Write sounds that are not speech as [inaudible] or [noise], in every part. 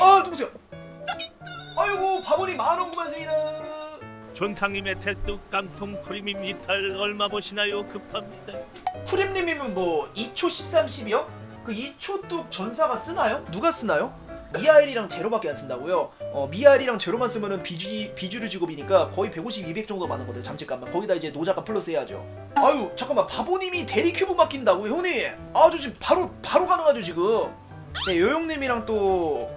아 누구세요? 아이고 바보니 만원 고맙습니다. 존탕님의 텔뚝 깡통 프리미 미탈 얼마 보시나요? 급합니다. 쿠림님이면 뭐 2초 13십이요? 그 2초 뚝 전사가 쓰나요? 누가 쓰나요? 미아일이랑 제로밖에 안 쓴다고요? 어, 미아일이랑 제로만 쓰면은 비주, 비주류 직업이니까 거의 150, 200 정도 많은 거든 잠재값만 거기다 이제 노자값 플러스 해야죠 아유 잠깐만 바보님이 대리 큐브 맡긴다고요 형님 아주 지금 바로 바로 가능하죠 지금 제 요용님이랑 또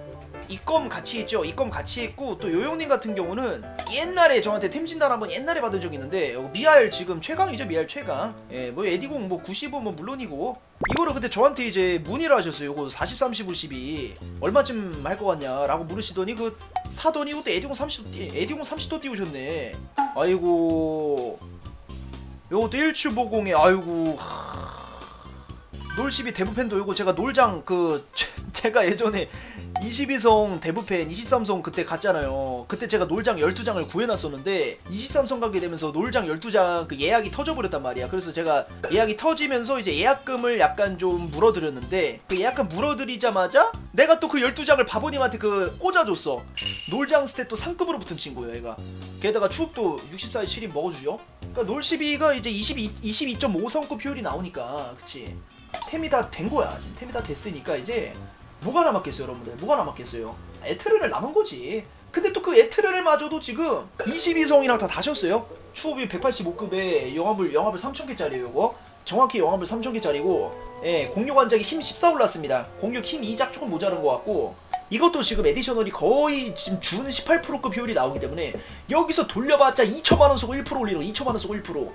이껌 같이 했죠? 이껌 같이 했고 또 요용님 같은 경우는 옛날에 저한테 템진단 한번 옛날에 받은 적이 있는데 어, 미알 지금 최강이죠? 미알 최강. 예뭐 에디공 뭐 95 뭐 물론이고. 이거를 그때 저한테 이제 문의를 하셨어요. 요거 40 30 50이. 얼마쯤 할 것 같냐 라고 물으시더니 그 사더니 그때 에디공 30 띄- 에디공 30도 띄우셨네. 아이고. 요것도 일출보공에 아이고 놀12 대부팬도 요거 제가 놀장 그 [laughs] 제가 예전에 22성 대부팬 23성 그때 갔잖아요. 그때 제가 놀장 12장을 구해놨었는데 23성 가게 되면서 놀장 12장 그 예약이 터져버렸단 말이야. 그래서 제가 예약이 터지면서 이제 예약금을 약간 좀 물어드렸는데 그 예약금 물어드리자마자 내가 또 그 12장을 바보님한테 그 꽂아줬어. 놀장 스탯도 상급으로 붙은 친구예요 얘가. 게다가 추억도 64에 7인 먹어주죠. 그러니까 놀12가 이제 22, 22.5성급 효율이 나오니까 그치. 템이 다 된 거야. 지금 템이 다 됐으니까 이제 뭐가 남았겠어요, 여러분들? 뭐가 남았겠어요? 에트르를 남은 거지. 근데 또 그 에트르를 마저도 지금 22성이랑 다 다셨어요. 추업이 185급에 영화물 영화물 3,000개짜리예요, 이거. 정확히 영화물 3,000개짜리고 예, 공유 관작이 힘 14 올랐습니다. 공유 힘 2작 조금 모자른 것 같고 이것도 지금 에디셔널이 거의 지금 준 18%급 효율이 나오기 때문에 여기서 돌려봤자 2천만 원 쓰고 1% 올리는 2천만 원 쓰고 1%.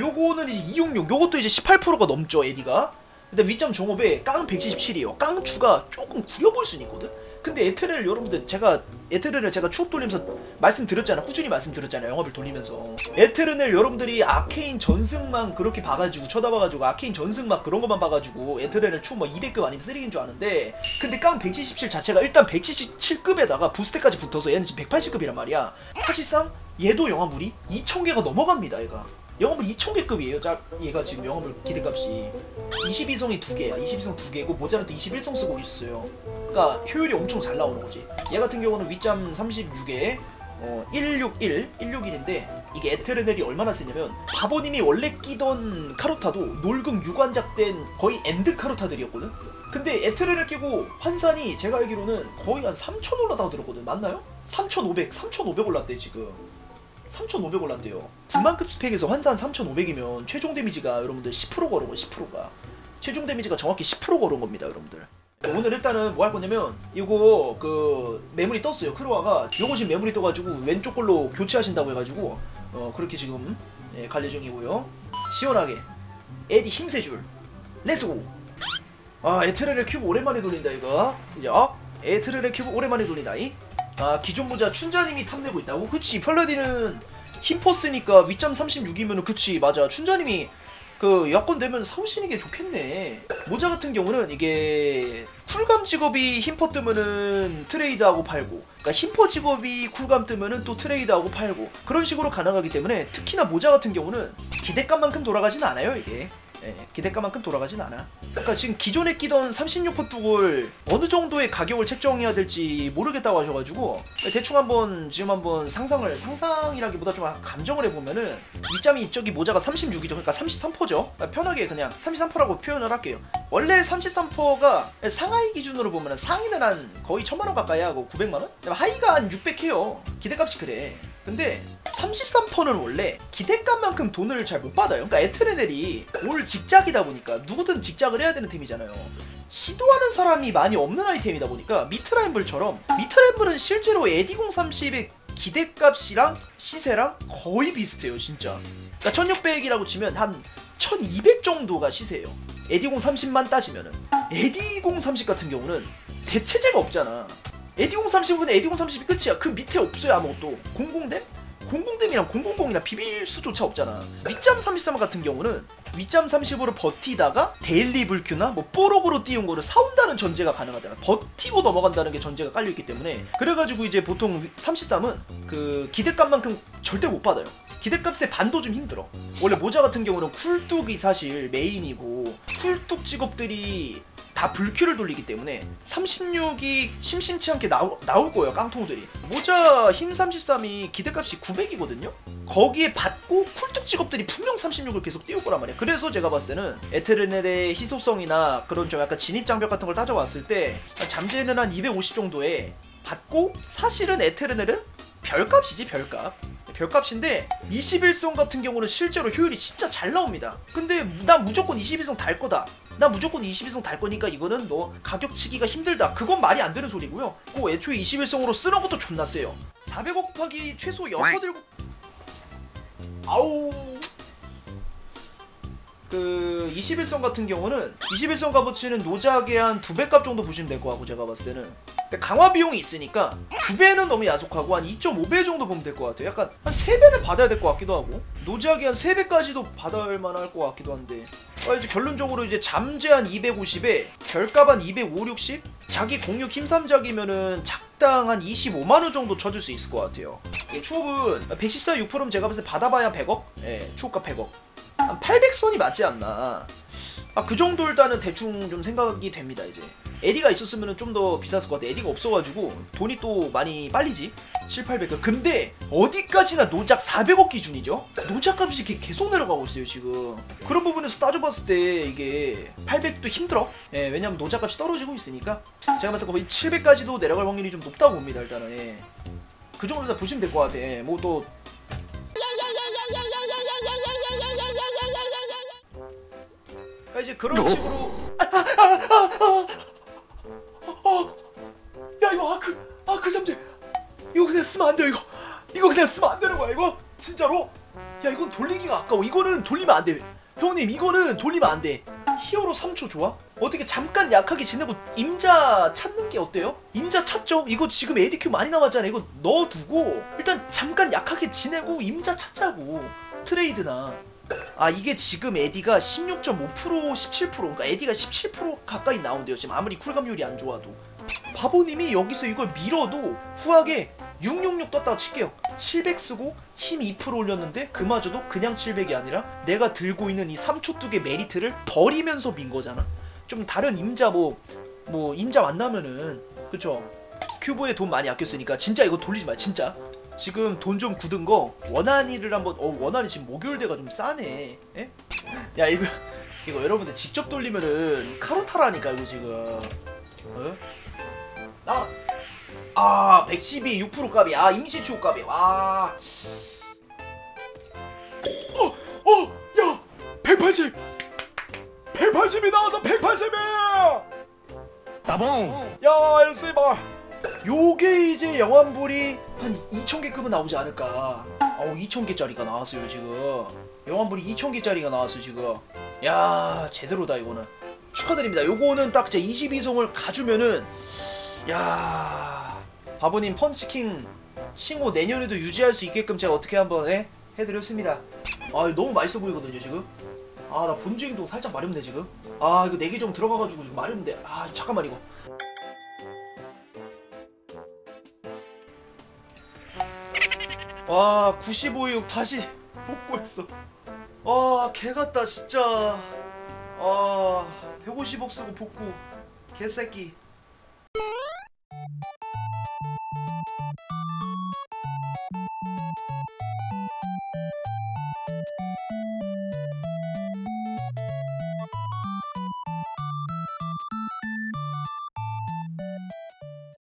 요거는 이제 266. 요것도 이제 18%가 넘죠, 에디가. 근데 위점 종업에 깡 177이에요. 깡추가 조금 구려볼 수는 있거든. 근데 에테르를 여러분들 제가 에테르를 제가 추억 돌리면서 말씀드렸잖아. 꾸준히 말씀드렸잖아요. 영업을 돌리면서. 에테르를 여러분들이 아케인 전승만 그렇게 봐가지고 쳐다봐가지고 아케인 전승만 그런 것만 봐가지고 에테르를 추뭐 200급 아니면 3인 줄 아는데 근데 깡 177 자체가 일단 177급에다가 부스테까지 붙어서 얘는 지금 180급이란 말이야. 사실상 얘도 영화물이 2000개가 넘어갑니다. 얘가. 영업을 2000개급이에요. 자, 얘가 지금 영업을 기대값이 22성이 두 개야. 22성 두 개고 모자란 또 21성 쓰고 있어요. 그러니까 효율이 엄청 잘 나오는 거지. 얘 같은 경우는 위점 36에 어, 161, 161인데 이게 에테르넬이 얼마나 세냐면 바보님이 원래 끼던 카로타도 놀금 유관작된 거의 엔드 카로타들이었거든. 근데 에테르를 끼고 환산이 제가 알기로는 거의 한3,000 올라다고 들었거든. 맞나요? 3,500, 3,500 올랐대 지금. 3,500 올랐대요. 9만급 스펙에서 환산 3,500이면 최종 데미지가 여러분들 10% 걸은 거 10%가. 최종 데미지가 정확히 10% 걸은 겁니다, 여러분들. 오늘 일단은 뭐 할 거냐면 이거 그 매물이 떴어요. 크로아가 요거 지금 매물이 떠가지고 왼쪽 걸로 교체하신다고 해가지고 어 그렇게 지금 예, 갈 예정이고요. 시원하게 에디 힘세 줄. Let's go. 아 additional 큐브 오랜만에 돌린다 이거. 야 additional 큐브 오랜만에 돌린다 이. 아 기존 모자 춘자님이 탐내고 있다고? 그치 팔라딘은 힘퍼스니까 위점 36이면은 그치 맞아. 춘자님이 그 여권 되면 사오시는 게 좋겠네. 모자 같은 경우는 이게 쿨감 직업이 힘퍼 뜨면은 트레이드하고 팔고 그러니까 힘퍼 직업이 쿨감 뜨면은 또 트레이드하고 팔고 그런 식으로 가능하기 때문에 특히나 모자 같은 경우는 기대값만큼 돌아가진 않아요 이게 예, 기대값만큼 돌아가진 않아. 그러니까 지금 기존에 끼던 36포 뚝을 어느 정도의 가격을 책정해야 될지 모르겠다고 하셔가지고 대충 한번 지금 한번 상상을 상상이라기보다 좀 감정을 해보면은 위점이 이쪽이 모자가 36이죠. 그러니까 33포죠. 편하게 그냥 33포라고 표현을 할게요. 원래 33포가 상하이 기준으로 보면 상위는 한 거의 1000만 원 가까이 하고 900만 원? 하이가 한 600해요. 기대값이 그래. 근데 33%는 원래 기대값만큼 돈을 잘 못 받아요. 그러니까 에트레넬이 올 직작이다 보니까 누구든 직작을 해야 되는 팀이잖아요. 시도하는 사람이 많이 없는 아이템이다 보니까 미트라 엠블처럼 미트라 엠블은 실제로 에디공 30의 기대값이랑 시세랑 거의 비슷해요, 진짜. 그러니까 1600이라고 치면 한 1200 정도가 시세예요. 에디공 30만 따지면은 에디공 30 같은 경우는 대체제가 없잖아. 에디공 30은 에디공 30이 끝이야. 그 밑에 없어요 아무것도. 공공댐? 공공댐이랑 공공공이랑 비빌 수조차 없잖아. 위점 33 같은 경우는 위점 30으로 버티다가 daily 블큐나 뭐 뽀록으로 띄운 거를 사온다는 전제가 가능하잖아. 버티고 넘어간다는 게 전제가 깔려있기 때문에 그래가지고 이제 보통 33은 그 기대값만큼 절대 못 받아요. 기대값의 반도 좀 힘들어. 원래 모자 같은 경우는 쿨뚝이 사실 메인이고 쿨뚝 직업들이 다 블큐를 돌리기 때문에 36이 심심치 않게 나오, 나올 거예요 깡통들이. 모자 힘 33이 기대값이 900이거든요? 거기에 받고 쿨뚝 직업들이 분명 36을 계속 띄울 거란 말이야 그래서 제가 봤을 때는 에테르넷의 희소성이나 그런 좀 약간 진입 장벽 같은 걸 따져왔을 때 잠재는 한 250 정도에 받고 사실은 에테르넷은 별값이지 별값. 별값인데 21성 같은 경우는 실제로 효율이 진짜 잘 나옵니다. 근데 난 무조건 21성 달 거다 나 무조건 21성 달 거니까 이거는 너 가격 치기가 힘들다. 그건 말이 안 되는 소리고요. 그 애초에 21성으로 쓰는 것도 존나 세요. 400억 곱하기 최소 6, 7 아우. 그 21성 같은 경우는 21성 값어치는 노작의 한 두 배 값 정도 보시면 될것 같고 제가 봤을 때는. 근데 강화 비용이 있으니까 두 배는 너무 야속하고 한 2.5배 정도 보면 될 것 같아요. 약간 한세 배는 받아야 될 것 같기도 하고. 노작이 한세 배까지도 받을 만할 것 같기도 한데 아 이제 결론적으로 이제 잠재 한 250에 별값 한 250, 60 자기 공육 힘삼작이면은 작당 한 25만원 정도 쳐줄 수 있을 것 같아요 이게 추억은 114, 6%면 제가 봤을 때 받아봐야 100억? 예, 추억값 100억 한 800선이 맞지 않나. 아, 그 정도 일단은 대충 좀 생각이 됩니다, 이제. 에디가 있었으면 좀 더 비쌌을 것 같아. 에디가 없어가지고 돈이 또 많이 빨리지. 7, 800. 근데 어디까지나 노작 400억 기준이죠? 노작 값이 개- 계속 내려가고 있어요, 지금. 그런 부분에서 따져봤을 때 이게 800도 힘들어. 예, 왜냐면 노작 값이 떨어지고 있으니까. 제가 봤을 때 거의 700까지도 내려갈 확률이 좀 높다고 봅니다, 일단은. 예. 그 정도 다 보시면 될 것 같아. 예, 뭐또 그러니까 이제 그런 식으로 아, 아, 아, 아. 야 이거 아그 아그 잠재. 이거 그냥 쓰면 안 돼요 이거. 이거 그냥 쓰면 안 되는 거야 이거? 진짜로? 야 이건 돌리기가 아까워. 이거는 돌리면 안 돼. 형님 이거는 돌리면 안 돼. 히어로 3초 좋아? 어떻게 잠깐 약하게 지내고 임자 찾는 게 어때요? 임자 찾죠? 이거 지금 에디큐 많이 남았잖아 이거 넣어두고 일단 잠깐 약하게 지내고 임자 찾자고. 트레이드나 아 이게 지금 에디가 16.5% 17% 그러니까 에디가 17% 가까이 나온대요 지금. 아무리 쿨감률이 안 좋아도. 바보님이 여기서 이걸 밀어도 후하게 666 떴다고 칠게요. 700 쓰고 힘 2% 올렸는데 그마저도 그냥 700이 아니라 내가 들고 있는 이 3초 뚝의 메리트를 버리면서 민 거잖아. 좀 다른 임자 뭐뭐 임자 만나면은 그쵸? 큐브에 돈 많이 아꼈으니까 진짜 이거 돌리지 마 진짜 지금 돈 좀 굳은 거 원한이를 한번 어 원한이 지금 목요일대가 좀 싸네 예? 야 이거 이거 여러분들 직접 돌리면은 카로타라니까 이거 지금 어? 나와 아 112, 6% 값이 아 임시추호 값이 와 어! 어! 야! 180! 180이 나와서 180이야! 따봉 야 씨발 요게 이제 영환불이 한 2,000개 급은 나오지 않을까? 어우 2,000개짜리가 나왔어요 지금. 영환불이 2,000개짜리가 나왔어 지금. 야 제대로다 이거는. 축하드립니다. 요거는 딱 제 22송을 가주면은 야 바보님 펀치킹 칭호 내년에도 유지할 수 있게끔 제가 어떻게 한번 해? 해드렸습니다. 아 너무 맛있어 보이거든요 지금. 아 나 본주행도 살짝 마렵네 지금. 아 이거 내기 좀 들어가가지고 지금 마렵는데. 아 잠깐만 이거 와 95육 다시 복구했어. 와 개같다 진짜. 아 150억 쓰고 복구. 개새끼